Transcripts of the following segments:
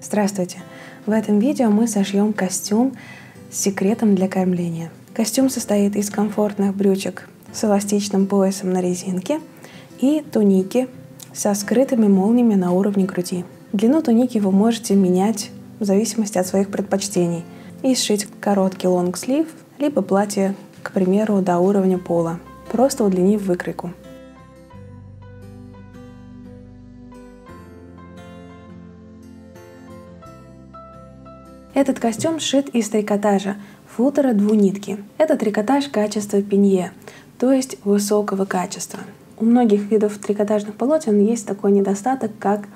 Здравствуйте! В этом видео мы сошьем костюм с секретом для кормления. Костюм состоит из комфортных брючек с эластичным поясом на резинке и туники со скрытыми молниями на уровне груди. Длину туники вы можете менять в зависимости от своих предпочтений и сшить короткий лонг-слив, либо платье, к примеру, до уровня пола, просто удлинив выкройку. Этот костюм сшит из трикотажа футера двунитки. Это трикотаж качества пенье, то есть высокого качества. У многих видов трикотажных полотен есть такой недостаток, как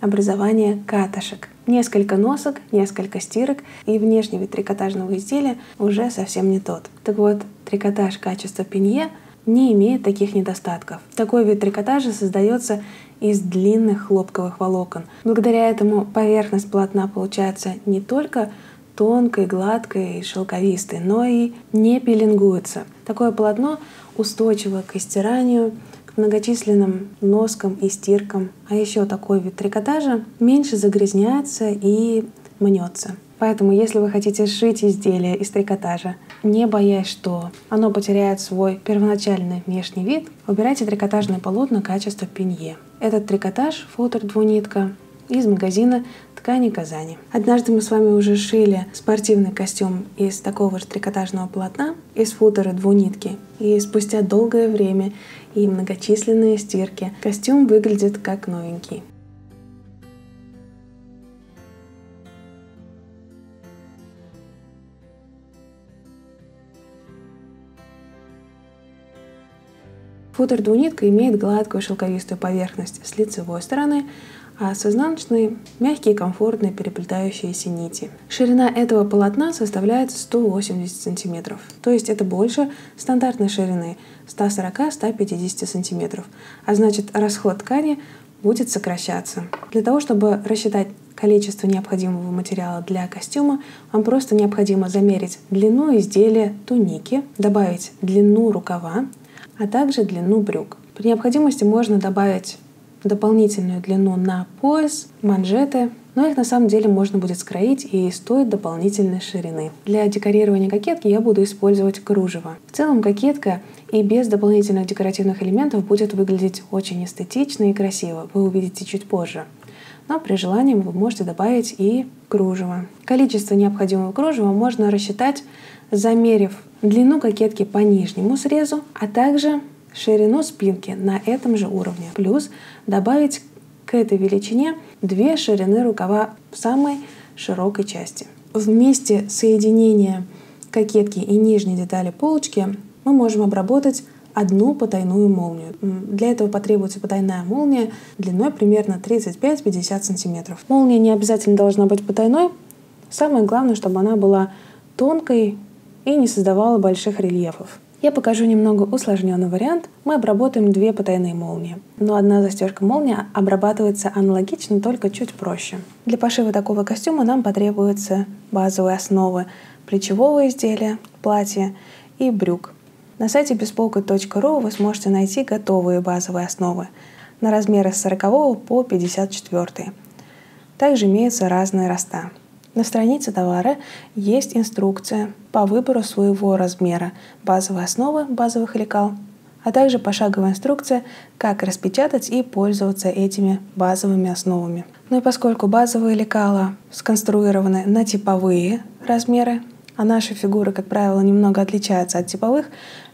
образование катышек. Несколько носок, несколько стирок, и внешний вид трикотажного изделия уже совсем не тот. Так вот, трикотаж качества пенье не имеет таких недостатков. Такой вид трикотажа создается из длинных хлопковых волокон. Благодаря этому поверхность полотна получается не только тонкой, гладкой и шелковистой, но и не пилингуется. Такое полотно устойчиво к истиранию, к многочисленным носкам и стиркам. А еще такой вид трикотажа меньше загрязняется и мнется. Поэтому, если вы хотите сшить изделие из трикотажа, не боясь, что оно потеряет свой первоначальный внешний вид, выбирайте трикотажное полотна качества пенье. Этот трикотаж, футер двунитка, из магазина ткани Казани. Однажды мы с вами уже шили спортивный костюм из такого же трикотажного полотна, из футера двунитки. И спустя долгое время и многочисленные стирки костюм выглядит как новенький. Футер двунитка имеет гладкую шелковистую поверхность с лицевой стороны, а с изнаночной – мягкие, комфортные, переплетающиеся нити. Ширина этого полотна составляет 180 сантиметров, то есть это больше стандартной ширины 140-150 сантиметров, а значит расход ткани будет сокращаться. Для того, чтобы рассчитать количество необходимого материала для костюма, вам просто необходимо замерить длину изделия туники, добавить длину рукава, а также длину брюк. При необходимости можно добавить дополнительную длину на пояс, манжеты, но их на самом деле можно будет скроить и стоит дополнительной ширины. Для декорирования кокетки я буду использовать кружево. В целом кокетка и без дополнительных декоративных элементов будет выглядеть очень эстетично и красиво, вы увидите чуть позже. Но при желании вы можете добавить и кружево. Количество необходимого кружева можно рассчитать, замерив длину кокетки по нижнему срезу, а также ширину спинки на этом же уровне. Плюс добавить к этой величине две ширины рукава в самой широкой части. В месте соединения кокетки и нижней детали полочки мы можем обработать одну потайную молнию. Для этого потребуется потайная молния длиной примерно 35-50 см. Молния не обязательно должна быть потайной. Самое главное, чтобы она была тонкой и не создавала больших рельефов. Я покажу немного усложненный вариант. Мы обработаем две потайные молнии, но одна застежка молнии обрабатывается аналогично, только чуть проще. Для пошива такого костюма нам потребуются базовые основы плечевого изделия, платья и брюк. На сайте бесполка.ру вы сможете найти готовые базовые основы на размеры с 40 по 54. Также имеются разные роста. На странице товара есть инструкция по выбору своего размера, базовой основы базовых лекал, а также пошаговая инструкция, как распечатать и пользоваться этими базовыми основами. Ну и поскольку базовые лекала сконструированы на типовые размеры, а наши фигуры, как правило, немного отличаются от типовых,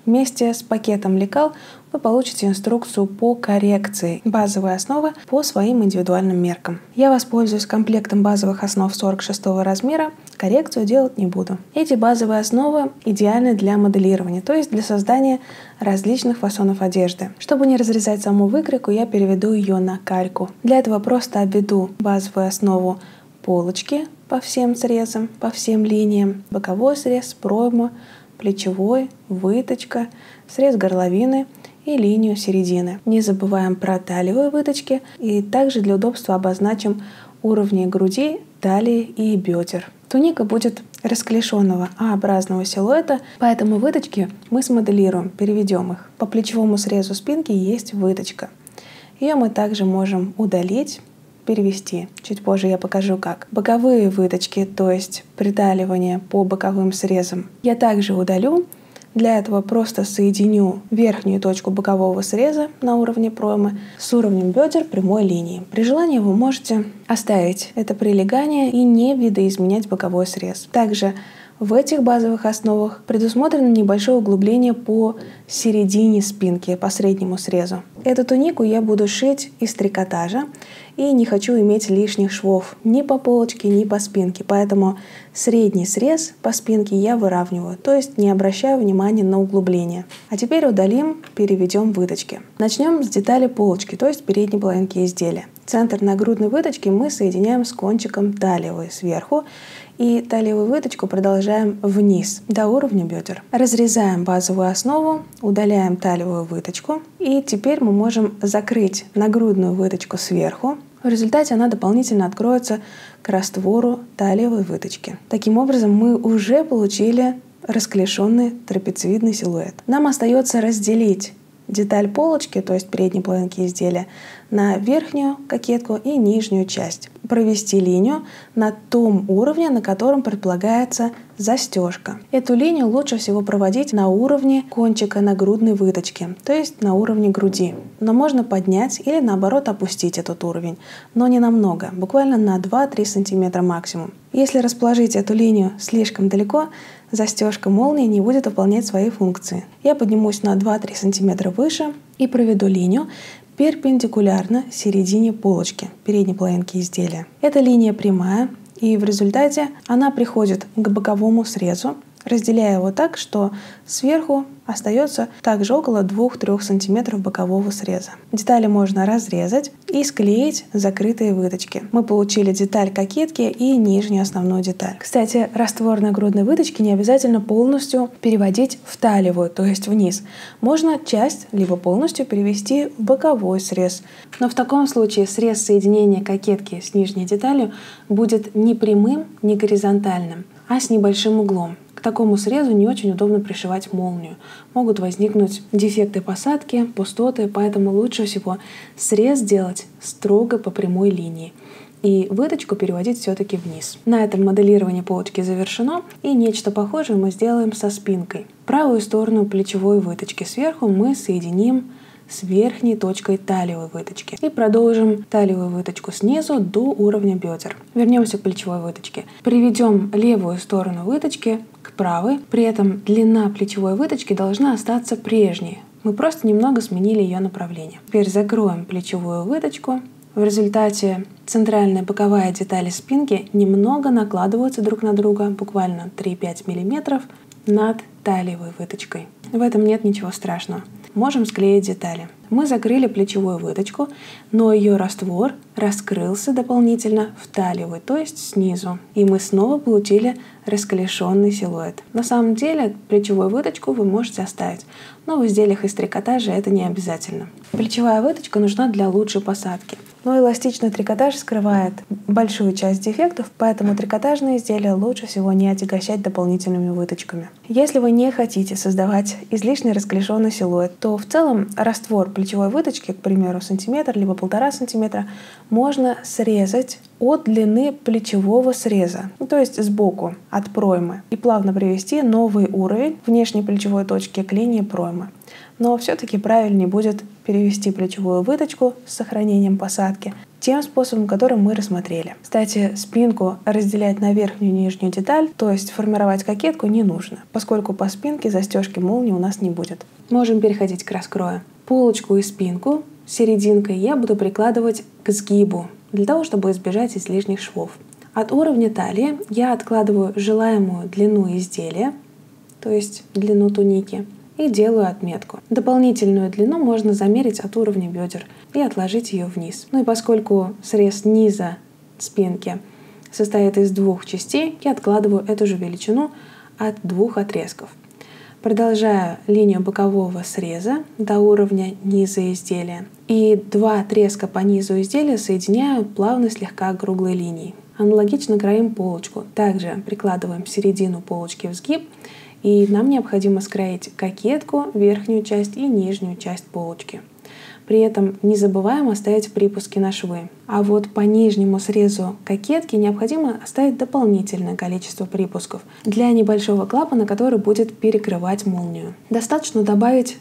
вместе с пакетом лекал вы получите инструкцию по коррекции базовой основы по своим индивидуальным меркам. Я воспользуюсь комплектом базовых основ 46 размера, коррекцию делать не буду. Эти базовые основы идеальны для моделирования, то есть для создания различных фасонов одежды. Чтобы не разрезать саму выкройку, я переведу ее на кальку. Для этого просто обведу базовую основу полочки по всем срезам, по всем линиям, боковой срез, пройма, плечевой, выточка, срез горловины и линию середины. Не забываем про талиевые выточки и также для удобства обозначим уровни груди, талии и бедер. Туника будет расклешенного А-образного силуэта, поэтому выточки мы смоделируем, переведем их. По плечевому срезу спинки есть выточка. Ее мы также можем удалить перевести. Чуть позже я покажу как. Боковые выточки, то есть приталивание по боковым срезам, я также удалю. Для этого просто соединю верхнюю точку бокового среза на уровне проймы с уровнем бедер прямой линии. При желании вы можете оставить это прилегание и не видоизменять боковой срез. Также в этих базовых основах предусмотрено небольшое углубление по середине спинки, по среднему срезу. Эту тунику я буду шить из трикотажа и не хочу иметь лишних швов ни по полочке, ни по спинке, поэтому средний срез по спинке я выравниваю, то есть не обращаю внимания на углубление. А теперь удалим, переведем выточки. Начнем с детали полочки, то есть передней половинки изделия. Центр нагрудной выточки мы соединяем с кончиком талиевой сверху и талиевую выточку продолжаем вниз до уровня бедер. Разрезаем базовую основу, удаляем талиевую выточку и теперь мы можем закрыть нагрудную выточку сверху. В результате она дополнительно откроется к раствору талиевой выточки. Таким образом мы уже получили расклешенный трапециевидный силуэт. Нам остается разделить деталь полочки, то есть передней половинки изделия, на верхнюю кокетку и нижнюю часть. Провести линию на том уровне, на котором предполагается застежка. Эту линию лучше всего проводить на уровне кончика нагрудной выточки, то есть на уровне груди. Но можно поднять или наоборот опустить этот уровень, но не намного, буквально на 2-3 см максимум. Если расположить эту линию слишком далеко, застежка молнии не будет выполнять свои функции. Я поднимусь на 2-3 см выше и проведу линию перпендикулярно середине полочки передней половинки изделия. Эта линия прямая, и в результате она приходит к боковому срезу, разделяя его так, что сверху остается также около 2-3 см бокового среза. Детали можно разрезать и склеить закрытые выточки. Мы получили деталь кокетки и нижнюю основную деталь. Кстати, раствор на грудной выточке не обязательно полностью переводить в талиевую, то есть вниз. Можно часть либо полностью перевести в боковой срез. Но в таком случае срез соединения кокетки с нижней деталью будет не прямым, не горизонтальным, а с небольшим углом. К такому срезу не очень удобно пришивать молнию. Могут возникнуть дефекты посадки, пустоты, поэтому лучше всего срез делать строго по прямой линии и выточку переводить все-таки вниз. На этом моделирование полочки завершено, и нечто похожее мы сделаем со спинкой. Правую сторону плечевой выточки сверху мы соединим с верхней точкой талиевой выточки. И продолжим талиевую выточку снизу до уровня бедер. Вернемся к плечевой выточке. Приведем левую сторону выточки к правой, при этом длина плечевой выточки должна остаться прежней. Мы просто немного сменили ее направление. Теперь закроем плечевую выточку. В результате центральная боковая детали спинки немного накладываются друг на друга, буквально 3-5 мм над талиевой выточкой. В этом нет ничего страшного можем склеить детали. Мы закрыли плечевую выточку, но ее раствор раскрылся дополнительно в талиевой, то есть снизу. И мы снова получили расколешенный силуэт. На самом деле плечевую выточку вы можете оставить, но в изделиях из трикотажа это не обязательно. Плечевая выточка нужна для лучшей посадки. Но эластичный трикотаж скрывает большую часть дефектов, поэтому трикотажные изделия лучше всего не отягощать дополнительными выточками. Если вы не хотите создавать излишне расклешенный силуэт, то в целом раствор плечевой выточки, к примеру, сантиметр либо полтора сантиметра, можно срезать от длины плечевого среза, ну, то есть сбоку, от проймы, и плавно привести новый уровень внешней плечевой точки к линии проймы. Но все-таки правильнее будет перевести плечевую выточку с сохранением посадки тем способом, который мы рассмотрели. Кстати, спинку разделять на верхнюю и нижнюю деталь, то есть формировать кокетку не нужно, поскольку по спинке застежки молнии у нас не будет. Можем переходить к раскрою. Полочку и спинку серединкой я буду прикладывать к сгибу, для того, чтобы избежать излишних швов. От уровня талии я откладываю желаемую длину изделия, то есть длину туники, и делаю отметку. Дополнительную длину можно замерить от уровня бедер и отложить ее вниз. Ну и поскольку срез низа спинки состоит из двух частей, я откладываю эту же величину от двух отрезков. Продолжаю линию бокового среза до уровня низа изделия. И два отрезка по низу изделия соединяю плавно слегка круглой линией. Аналогично краим полочку. Также прикладываем середину полочки в сгиб и нам необходимо скроить кокетку, верхнюю часть и нижнюю часть полочки. при этом не забываем оставить припуски на швы. А вот по нижнему срезу кокетки необходимо оставить дополнительное количество припусков для небольшого клапана, который будет перекрывать молнию. Достаточно добавить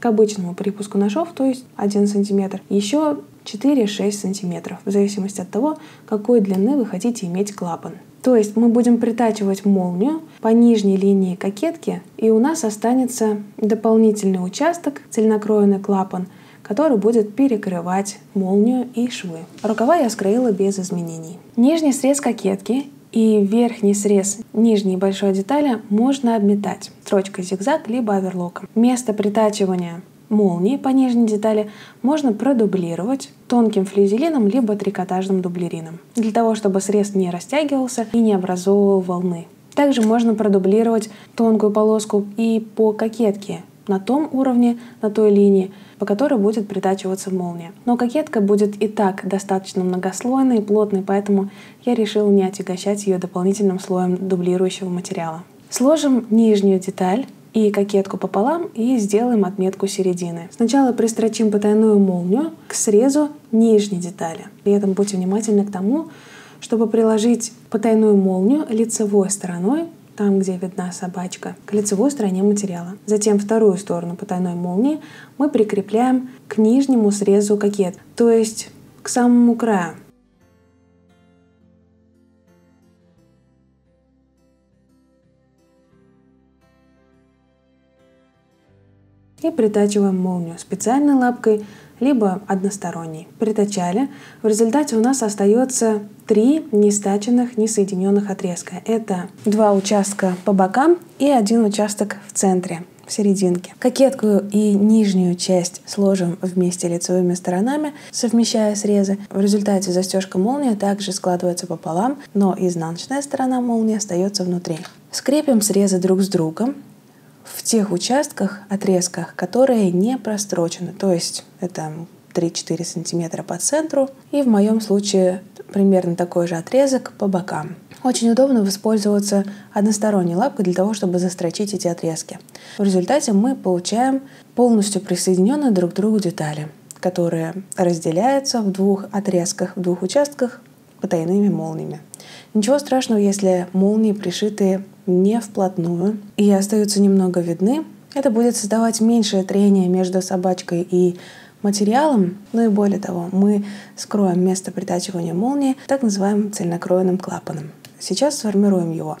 к обычному припуску на шов, то есть 1 см, еще 4-6 см, в зависимости от того, какой длины вы хотите иметь клапан. То есть мы будем притачивать молнию по нижней линии кокетки, и у нас останется дополнительный участок, цельнокроенный клапан, который будет перекрывать молнию и швы. Рукава я скроила без изменений. Нижний срез кокетки и верхний срез нижней большой детали можно обметать строчкой зигзаг либо оверлоком. Место притачивания молнии по нижней детали можно продублировать тонким флюзелином либо трикотажным дублерином, для того, чтобы срез не растягивался и не образовывал волны. Также можно продублировать тонкую полоску и по кокетке на том уровне, на той линии, по которой будет притачиваться молния. Но кокетка будет и так достаточно многослойной и плотной, поэтому я решила не отягощать ее дополнительным слоем дублирующего материала. Сложим нижнюю деталь и кокетку пополам и сделаем отметку середины. Сначала пристрочим потайную молнию к срезу нижней детали. При этом будьте внимательны к тому, чтобы приложить потайную молнию лицевой стороной там, где видна собачка, к лицевой стороне материала. Затем вторую сторону потайной молнии мы прикрепляем к нижнему срезу кокет, то есть к самому краю. И притачиваем молнию специальной лапкой либо односторонней. Притачали. В результате у нас остается три нестаченных, несоединенных отрезка. Это два участка по бокам и один участок в центре в серединке. Кокетку и нижнюю часть сложим вместе лицевыми сторонами, совмещая срезы. В результате застежка молнии также складывается пополам, но изнаночная сторона молнии остается внутри. Скрепим срезы друг с другом в тех участках, отрезках, которые не прострочены. То есть это 3-4 сантиметра по центру и в моем случае примерно такой же отрезок по бокам. Очень удобно воспользоваться односторонней лапкой для того, чтобы застрочить эти отрезки. В результате мы получаем полностью присоединенные друг к другу детали, которые разделяются в двух отрезках, в двух участках потайными молниями. Ничего страшного, если молнии пришиты не вплотную и остаются немного видны. Это будет создавать меньшее трение между собачкой и материалом, ну и более того, мы скроем место притачивания молнии так называемым цельнокроенным клапаном. Сейчас сформируем его.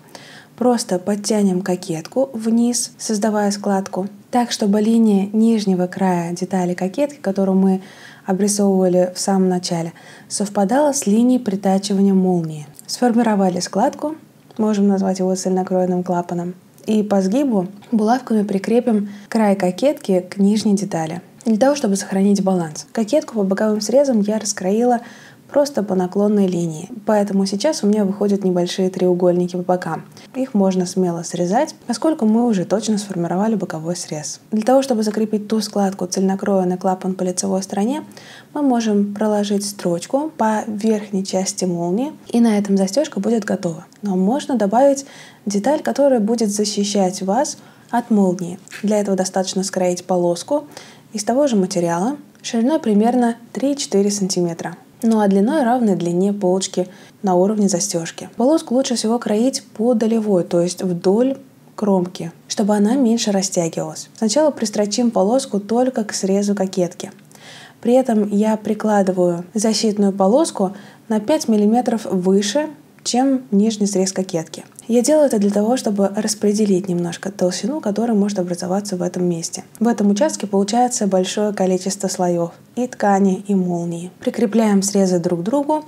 Просто подтянем кокетку вниз, создавая складку, так, чтобы линия нижнего края детали кокетки, которую мы обрисовывали в самом начале, совпадала с линией притачивания молнии. Сформировали складку, можем назвать его цельнокроенным клапаном, и по сгибу булавками прикрепим край кокетки к нижней детали для того, чтобы сохранить баланс. Кокетку по боковым срезам я раскроила просто по наклонной линии. Поэтому сейчас у меня выходят небольшие треугольники по бокам. Их можно смело срезать, поскольку мы уже точно сформировали боковой срез. Для того, чтобы закрепить ту складку цельнокроенный клапан по лицевой стороне, мы можем проложить строчку по верхней части молнии, и на этом застежка будет готова. Но можно добавить деталь, которая будет защищать вас от молнии. Для этого достаточно скроить полоску из того же материала шириной примерно 3-4 сантиметра ну а длиной равной длине полочки на уровне застежки. Полоску лучше всего кроить по долевой, то есть вдоль кромки, чтобы она меньше растягивалась. Сначала пристрочим полоску только к срезу кокетки. При этом я прикладываю защитную полоску на 5 мм выше чем нижний срез кокетки. Я делаю это для того, чтобы распределить немножко толщину, которая может образоваться в этом месте. В этом участке получается большое количество слоев и ткани, и молнии. Прикрепляем срезы друг к другу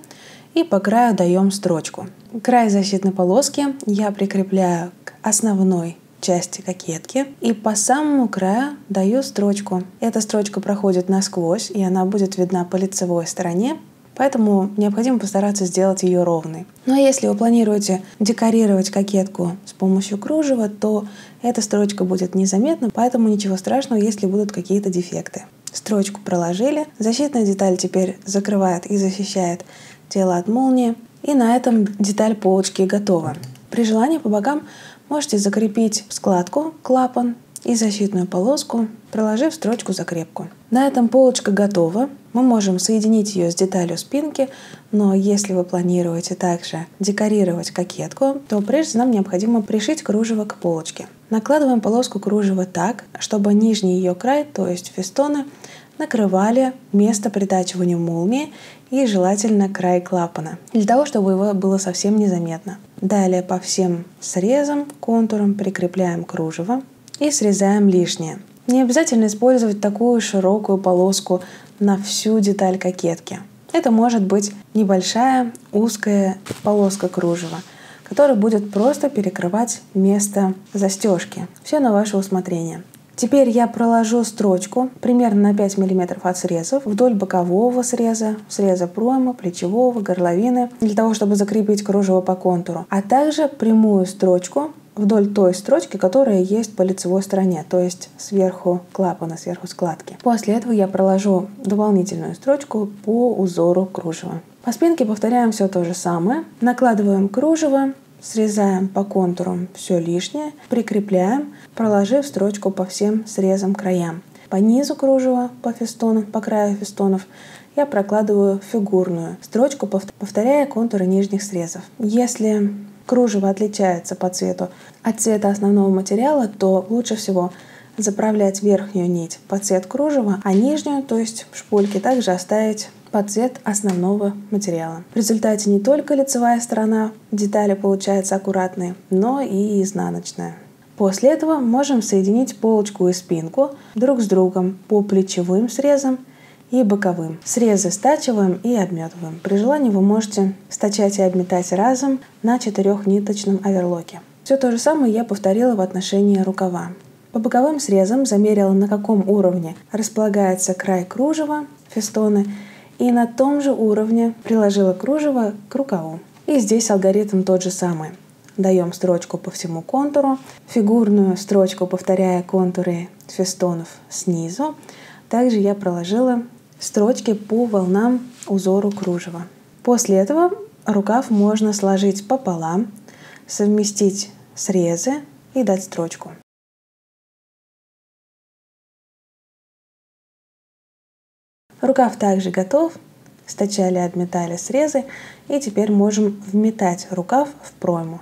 и по краю даем строчку. Край защитной полоски я прикрепляю к основной части кокетки и по самому краю даю строчку. Эта строчка проходит насквозь и она будет видна по лицевой стороне Поэтому необходимо постараться сделать ее ровной. А если вы планируете декорировать кокетку с помощью кружева, то эта строчка будет незаметна, поэтому ничего страшного, если будут какие-то дефекты. Строчку проложили, защитная деталь теперь закрывает и защищает тело от молнии. И на этом деталь полочки готова. При желании по бокам можете закрепить складку, клапан и защитную полоску, проложив строчку закрепку. На этом полочка готова. Мы можем соединить ее с деталью спинки, но если вы планируете также декорировать кокетку, то прежде нам необходимо пришить кружево к полочке. Накладываем полоску кружева так, чтобы нижний ее край, то есть фестоны, накрывали место притачивания молнии и желательно край клапана, для того, чтобы его было совсем незаметно. Далее по всем срезам, контурам прикрепляем кружево и срезаем лишнее. Не обязательно использовать такую широкую полоску на всю деталь кокетки. Это может быть небольшая узкая полоска кружева, которая будет просто перекрывать место застежки. Все на ваше усмотрение. Теперь я проложу строчку примерно на 5 мм от срезов вдоль бокового среза, среза пройма, плечевого, горловины, для того, чтобы закрепить кружево по контуру, а также прямую строчку вдоль той строчки, которая есть по лицевой стороне, то есть сверху клапана, сверху складки. После этого я проложу дополнительную строчку по узору кружева. По спинке повторяем все то же самое. Накладываем кружево, Срезаем по контурам все лишнее, прикрепляем, проложив строчку по всем срезам краям. По низу кружева, по фестонам, по краю фестонов я прокладываю фигурную строчку, повторяя контуры нижних срезов. Если кружево отличается по цвету от цвета основного материала, то лучше всего заправлять верхнюю нить под цвет кружева, а нижнюю, то есть шпульки, также оставить под цвет основного материала. В результате не только лицевая сторона детали получается аккуратной, но и изнаночная. После этого можем соединить полочку и спинку друг с другом по плечевым срезам и боковым. Срезы стачиваем и обметываем. При желании вы можете стачать и обметать разом на четырехниточном оверлоке. Все то же самое я повторила в отношении рукава. По боковым срезам замерила, на каком уровне располагается край кружева, фестоны, и на том же уровне приложила кружево к рукаву. И здесь алгоритм тот же самый. Даем строчку по всему контуру, фигурную строчку, повторяя контуры фестонов снизу. Также я проложила строчки по волнам узору кружева. После этого рукав можно сложить пополам, совместить срезы и дать строчку. Рукав также готов. Стачали, отметали срезы. И теперь можем вметать рукав в пройму.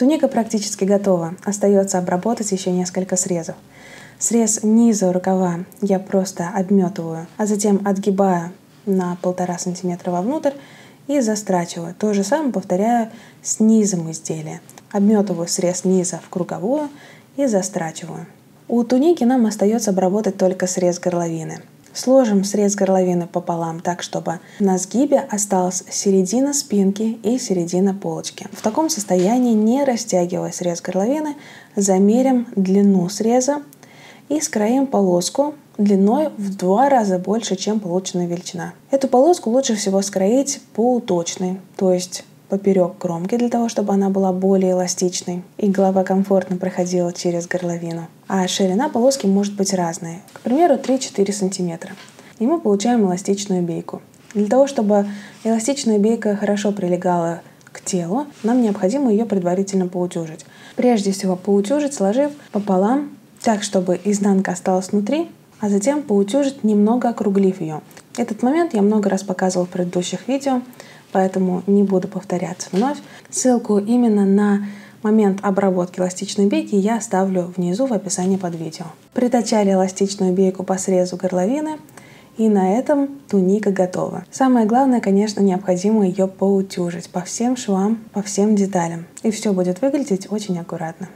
Туника практически готова. Остается обработать еще несколько срезов. Срез низа рукава я просто обметываю, а затем отгибаю на полтора сантиметра вовнутрь и застрачиваю. То же самое повторяю с низом изделия. Обметываю срез низа в круговую и застрачиваю. У туники нам остается обработать только срез горловины. Сложим срез горловины пополам так, чтобы на сгибе осталась середина спинки и середина полочки. В таком состоянии, не растягивая срез горловины, замерим длину среза и скроим полоску длиной в два раза больше, чем полученная величина. Эту полоску лучше всего скроить полуточной, то есть поперек кромки для того, чтобы она была более эластичной и голова комфортно проходила через горловину. А ширина полоски может быть разная, к примеру 3-4 см. И мы получаем эластичную бейку. Для того, чтобы эластичная бейка хорошо прилегала к телу, нам необходимо ее предварительно поутюжить. Прежде всего поутюжить, сложив пополам, так, чтобы изнанка осталась внутри, а затем поутюжить, немного округлив ее. Этот момент я много раз показывала в предыдущих видео поэтому не буду повторяться вновь. Ссылку именно на момент обработки эластичной бейки я оставлю внизу в описании под видео. Притачали эластичную бейку по срезу горловины, и на этом туника готова. Самое главное, конечно, необходимо ее поутюжить по всем швам, по всем деталям. И все будет выглядеть очень аккуратно.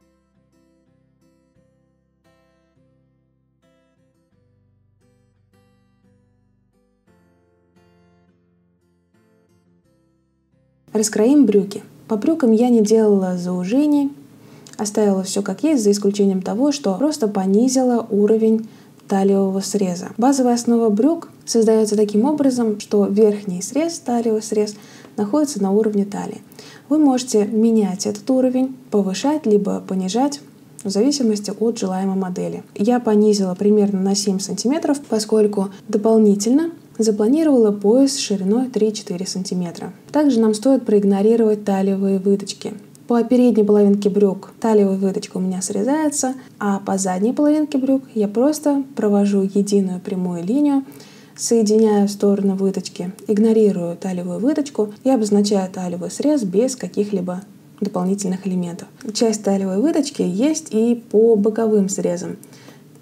Раскроим брюки. По брюкам я не делала заужений, оставила все как есть, за исключением того, что просто понизила уровень талиевого среза. Базовая основа брюк создается таким образом, что верхний срез, талиевый срез, находится на уровне талии. Вы можете менять этот уровень, повышать либо понижать в зависимости от желаемой модели. Я понизила примерно на 7 сантиметров, поскольку дополнительно запланировала пояс шириной 3-4 сантиметра. Также нам стоит проигнорировать талиевые выточки. По передней половинке брюк талиевая выточка у меня срезается, а по задней половинке брюк я просто провожу единую прямую линию, соединяю стороны выточки, игнорирую талиевую выточку и обозначаю талиевый срез без каких-либо дополнительных элементов. Часть талиевой выточки есть и по боковым срезам,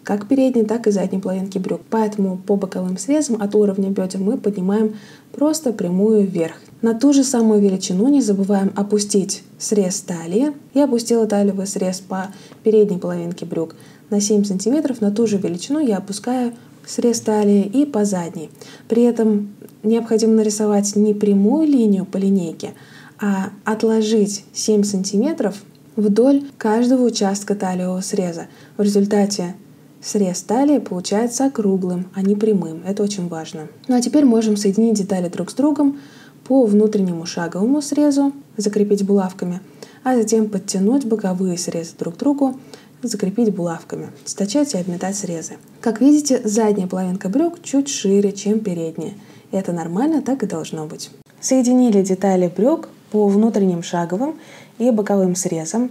как передней, так и задней половинки брюк. Поэтому по боковым срезам от уровня бедер мы поднимаем просто прямую вверх. На ту же самую величину не забываем опустить срез талии. Я опустила талиевый срез по передней половинке брюк на 7 сантиметров. На ту же величину я опускаю срез талии и по задней. При этом необходимо нарисовать не прямую линию по линейке, а отложить 7 сантиметров вдоль каждого участка талиевого среза. В результате срез талии получается округлым, а не прямым. Это очень важно. Ну а теперь можем соединить детали друг с другом по внутреннему шаговому срезу, закрепить булавками, а затем подтянуть боковые срезы друг к другу, закрепить булавками, стачать и обметать срезы. Как видите, задняя половинка брюк чуть шире, чем передняя. Это нормально, так и должно быть. Соединили детали брюк по внутренним шаговым и боковым срезам.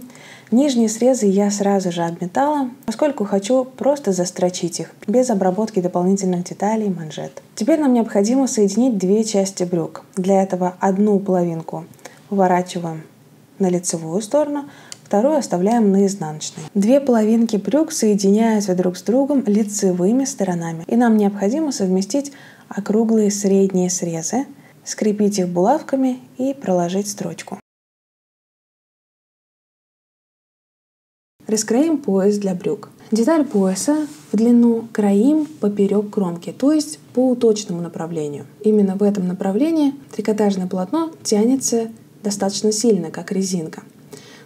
Нижние срезы я сразу же обметала, поскольку хочу просто застрочить их, без обработки дополнительных деталей манжет. Теперь нам необходимо соединить две части брюк. Для этого одну половинку уворачиваем на лицевую сторону, вторую оставляем на изнаночной. Две половинки брюк соединяются друг с другом лицевыми сторонами. И нам необходимо совместить округлые средние срезы, скрепить их булавками и проложить строчку. Раскроим пояс для брюк. Деталь пояса в длину кроим поперек кромки, то есть по уточному направлению. Именно в этом направлении трикотажное полотно тянется достаточно сильно, как резинка.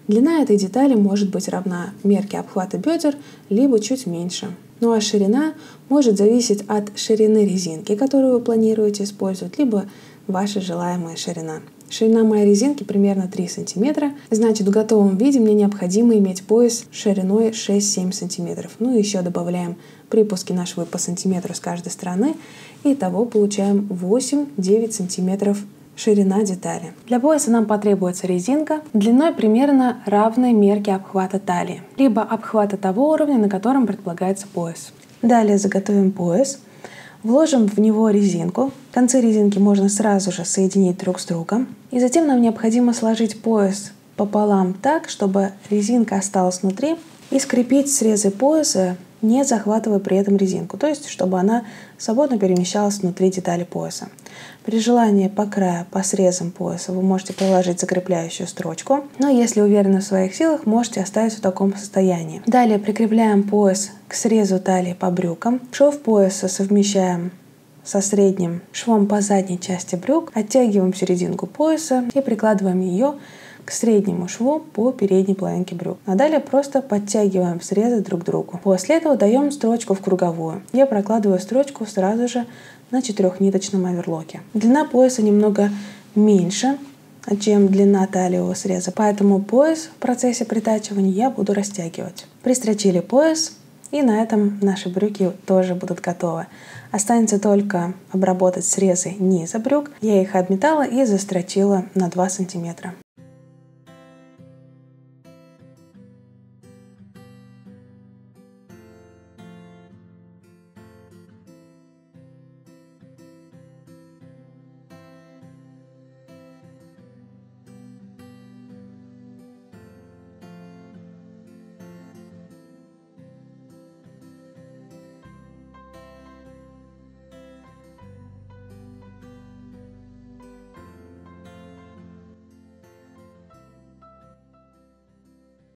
Длина этой детали может быть равна мерке обхвата бедер, либо чуть меньше. Ну а ширина может зависеть от ширины резинки, которую вы планируете использовать, либо ваша желаемая ширина. Ширина моей резинки примерно 3 сантиметра, значит в готовом виде мне необходимо иметь пояс шириной 6-7 сантиметров. Ну и еще добавляем припуски нашего по сантиметру с каждой стороны, и того получаем 8-9 сантиметров ширина детали. Для пояса нам потребуется резинка длиной примерно равной мерке обхвата талии, либо обхвата того уровня, на котором предполагается пояс. Далее заготовим пояс, вложим в него резинку. Концы резинки можно сразу же соединить друг с другом. И затем нам необходимо сложить пояс пополам так, чтобы резинка осталась внутри, и скрепить срезы пояса не захватывая при этом резинку, то есть чтобы она свободно перемещалась внутри детали пояса. При желании по краю, по срезам пояса вы можете приложить закрепляющую строчку, но если уверены в своих силах, можете оставить в таком состоянии. Далее прикрепляем пояс к срезу талии по брюкам. Шов пояса совмещаем со средним швом по задней части брюк, оттягиваем серединку пояса и прикладываем ее к среднему шву по передней половинке брюк. А далее просто подтягиваем срезы друг к другу. После этого даем строчку в круговую. Я прокладываю строчку сразу же на четырехниточном оверлоке. Длина пояса немного меньше, чем длина талиевого среза, поэтому пояс в процессе притачивания я буду растягивать. Пристрочили пояс, и на этом наши брюки тоже будут готовы. Останется только обработать срезы низа брюк. Я их обметала и застрочила на 2 сантиметра.